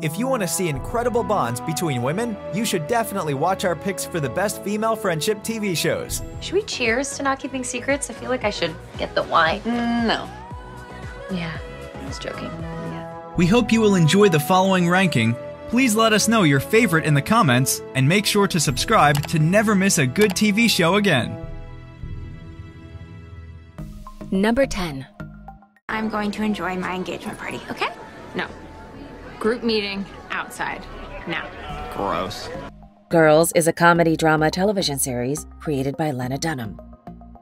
If you want to see incredible bonds between women, you should definitely watch our picks for the best female friendship TV shows. Should we cheers to not keeping secrets? I feel like I should get the wine. Mm, no. Yeah, I was joking. Yeah. We hope you will enjoy the following ranking. Please let us know your favorite in the comments, and make sure to subscribe to never miss a good TV show again. Number 10. I'm going to enjoy my engagement party, okay? No. Group meeting outside. Now. Gross. Girls is a comedy drama television series created by Lena Dunham.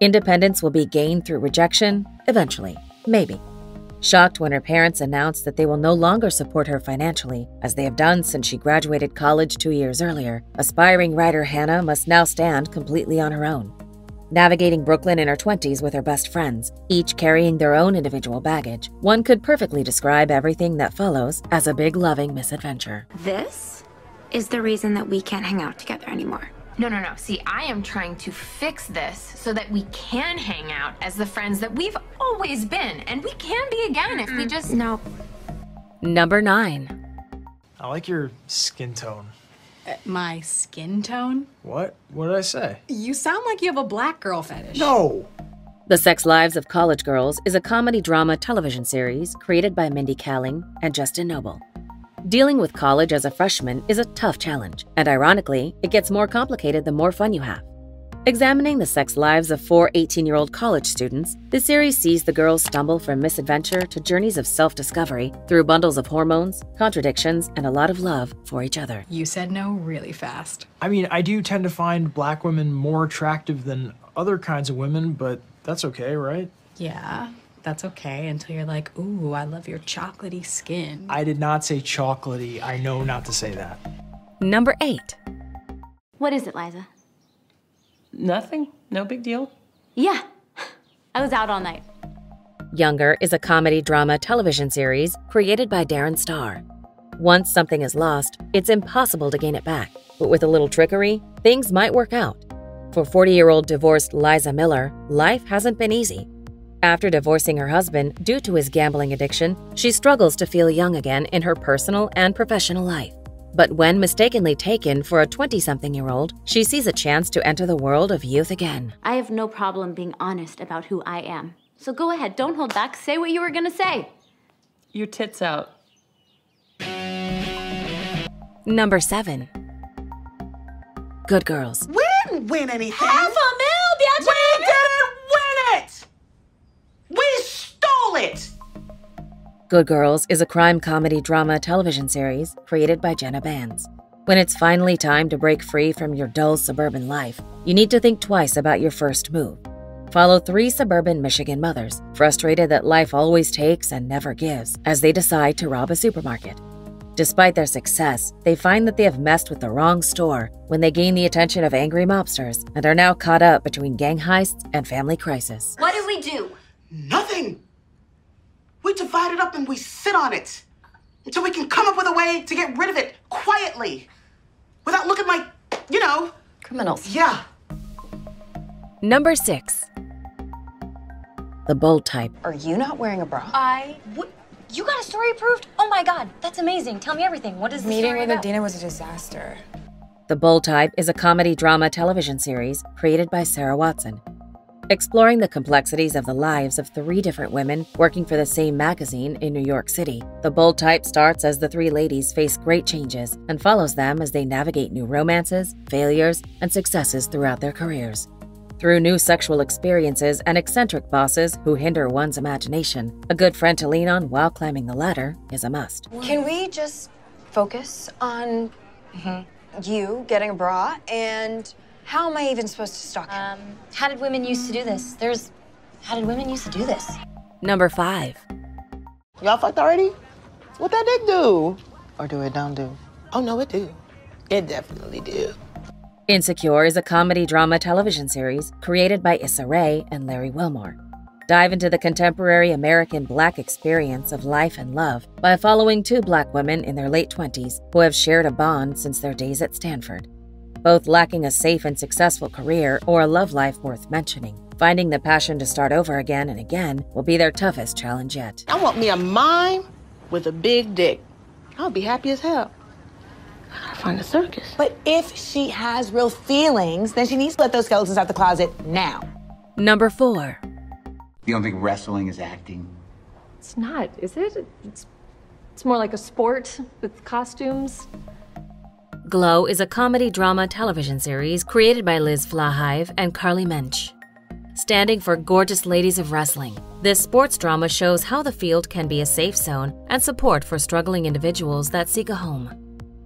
Independence will be gained through rejection, eventually, maybe. Shocked when her parents announced that they will no longer support her financially, as they have done since she graduated college two years earlier, aspiring writer Hannah must now stand completely on her own. Navigating Brooklyn in her 20s with her best friends, each carrying their own individual baggage, one could perfectly describe everything that follows as a big loving misadventure. This is the reason that we can't hang out together anymore. No, no, no. See, I am trying to fix this so that we can hang out as the friends that we've always been. And we can be again if we just. No. Number 9. I like your skin tone. Uh, my skin tone? What? What did I say? You sound like you have a black girl fetish. No! The Sex Lives of College Girls is a comedy drama television series created by Mindy Kaling and Justin Noble. Dealing with college as a freshman is a tough challenge, and ironically, it gets more complicated the more fun you have. Examining the sex lives of four 18 year old college students, the series sees the girls stumble from misadventure to journeys of self discovery through bundles of hormones, contradictions, and a lot of love for each other. You said no really fast. I mean, I do tend to find black women more attractive than other kinds of women, but that's okay, right? Yeah, that's okay until you're like, ooh, I love your chocolatey skin. I did not say chocolatey. I know not to say that. Number 8. What is it, Liza? Nothing. No big deal. Yeah. I was out all night. Younger is a comedy drama television series created by Darren Star. Once something is lost, it's impossible to gain it back. But with a little trickery, things might work out. For 40 year old divorced Liza Miller, life hasn't been easy. After divorcing her husband due to his gambling addiction, she struggles to feel young again in her personal and professional life. But when mistakenly taken for a 20 something year old, she sees a chance to enter the world of youth again. I have no problem being honest about who I am. So go ahead, don't hold back. Say what you were gonna say. Your tits out. Number 7. Good Girls. We didn't win anything. Half a mil, Beatrice! We didn't win it! We stole it! Good Girls is a crime comedy drama television series created by Jenna Bans. When it's finally time to break free from your dull suburban life, you need to think twice about your first move. Follow three suburban Michigan mothers, frustrated that life always takes and never gives, as they decide to rob a supermarket. Despite their success, they find that they have messed with the wrong store when they gain the attention of angry mobsters and are now caught up between gang heists and family crisis. What do we do? Nothing. We divide it up and we sit on it until we can come up with a way to get rid of it quietly without looking like, you know, criminals. Yeah. Number 6. The bold type. Are you not wearing a bra? I. What? You got a story approved? Oh my god, that's amazing. Tell me everything. What is the Meeting story with about? Adena was a disaster. The Bold Type is a comedy drama television series created by Sarah Watson. Exploring the complexities of the lives of three different women working for the same magazine in New York City, The Bold Type starts as the three ladies face great changes and follows them as they navigate new romances, failures, and successes throughout their careers. Through new sexual experiences and eccentric bosses who hinder one's imagination, a good friend to lean on while climbing the ladder is a must. Can we just focus on mm-hmm. you getting a bra and how am I even supposed to stalk him? Um, how did women used to do this? There's. How did women used to do this? Number 5. Y'all fucked already? What that dick do? Or do it don't do? Oh no, it do. It definitely do. Insecure is a comedy drama television series created by Issa Rae and Larry Wilmore. Dive into the contemporary American black experience of life and love by following two black women in their late 20s who have shared a bond since their days at Stanford. Both lacking a safe and successful career or a love life worth mentioning, finding the passion to start over again and again will be their toughest challenge yet. I want me a mime with a big dick. I'll be happy as hell. I gotta find a circus. But if she has real feelings, then she needs to let those skeletons out the closet now. Number 4. You don't think wrestling is acting? It's not, is it? It's, it's more like a sport with costumes. Glow is a comedy drama television series created by Liz Flahive and Carly Mensch. Standing for Gorgeous Ladies of Wrestling, this sports drama shows how the field can be a safe zone and support for struggling individuals that seek a home.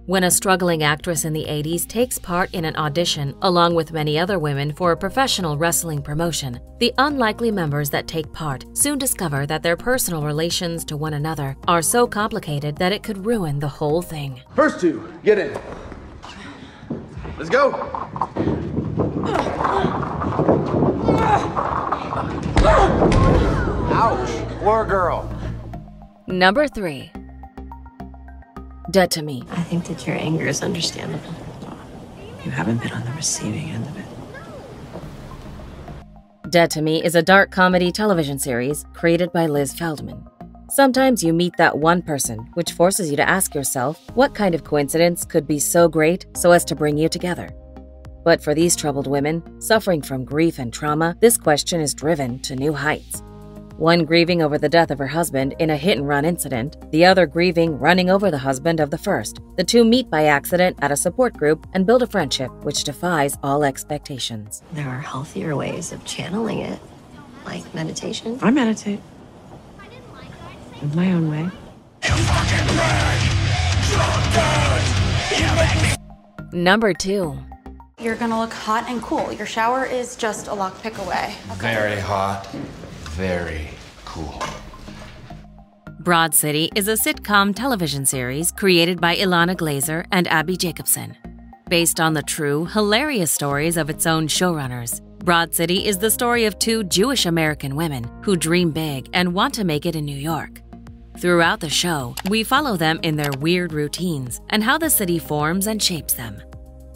When a struggling actress in the 80s takes part in an audition along with many other women for a professional wrestling promotion, the unlikely members that take part soon discover that their personal relations to one another are so complicated that it could ruin the whole thing. First two, get in. Let's go. Ouch. Poor girl. Number 3. Dead to Me. I think that your anger is understandable. You haven't been on the receiving end of it. Dead to Me is a dark comedy television series created by Liz Feldman. Sometimes you meet that one person, which forces you to ask yourself what kind of coincidence could be so great so as to bring you together. But for these troubled women, suffering from grief and trauma, this question is driven to new heights. One grieving over the death of her husband in a hit and run incident, the other grieving running over the husband of the first. The two meet by accident at a support group and build a friendship which defies all expectations. There are healthier ways of channeling it, like meditation. I meditate. In my own way. Number 2. You're gonna look hot and cool. Your shower is just a lockpick away. Very hot, very cool. Broad City is a sitcom television series created by Ilana Glazer and Abbi Jacobson. Based on the true, hilarious stories of its own showrunners, Broad City is the story of two Jewish American women who dream big and want to make it in New York. Throughout the show, we follow them in their weird routines and how the city forms and shapes them.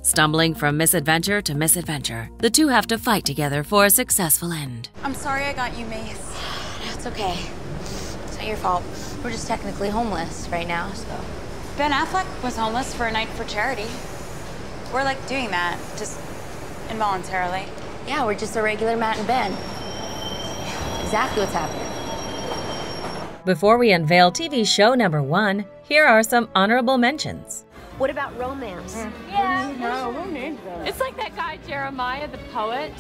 Stumbling from misadventure to misadventure, the two have to fight together for a successful end. I'm sorry I got you mace. It's okay. It's not your fault. We're just technically homeless right now, so. Ben Affleck was homeless for a night for charity. We're like doing that, just involuntarily. Yeah, we're just a regular Matt and Ben. Exactly what's happening. Before we unveil TV show number one, here are some honorable mentions. What about romance? Yeah, no, who needs that? It's like that guy Jeremiah, the poet.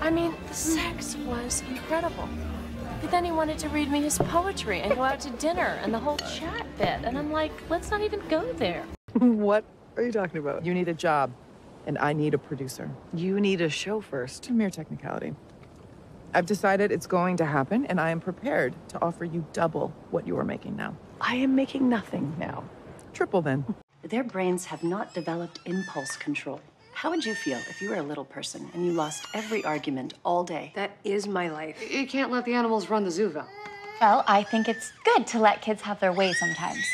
I mean, the sex was incredible. But then he wanted to read me his poetry and go out to dinner and the whole chat bit. And I'm like, let's not even go there. what are you talking about? You need a job, and I need a producer. You need a show first. A mere technicality. I've decided it's going to happen, and I am prepared to offer you double what you are making now. I am making nothing now. Triple then. Their brains have not developed impulse control. How would you feel if you were a little person and you lost every argument all day? That is my life. You can't let the animals run the zoo, Val. Well, I think it's good to let kids have their way sometimes.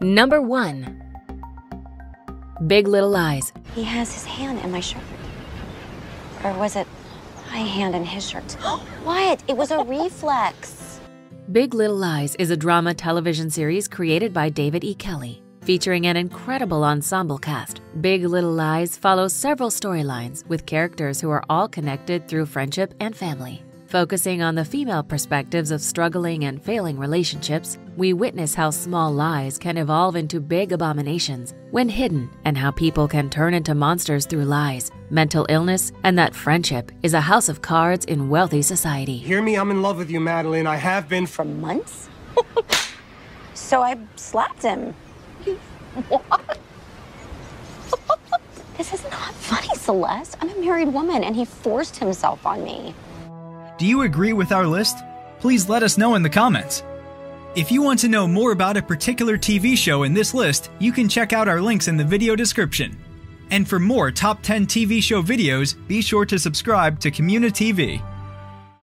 Number 1. Big Little Lies. He has his hand in my shirt. Or was it my hand in his shirt? what? It was a reflex. Big Little Lies is a drama television series created by David E. Kelley, featuring an incredible ensemble cast. Big Little Lies follows several storylines with characters who are all connected through friendship and family. Focusing on the female perspectives of struggling and failing relationships, we witness how small lies can evolve into big abominations when hidden, and how people can turn into monsters through lies, mental illness, and that friendship is a house of cards in wealthy society. Hear me, I'm in love with you, Madeline. I have been for months. so I slapped him. What? This is not funny, Celeste. I'm a married woman, and he forced himself on me. Do you agree with our list? Please let us know in the comments. If you want to know more about a particular TV show in this list, you can check out our links in the video description. And for more top 10 TV show videos, be sure to subscribe to communiTV.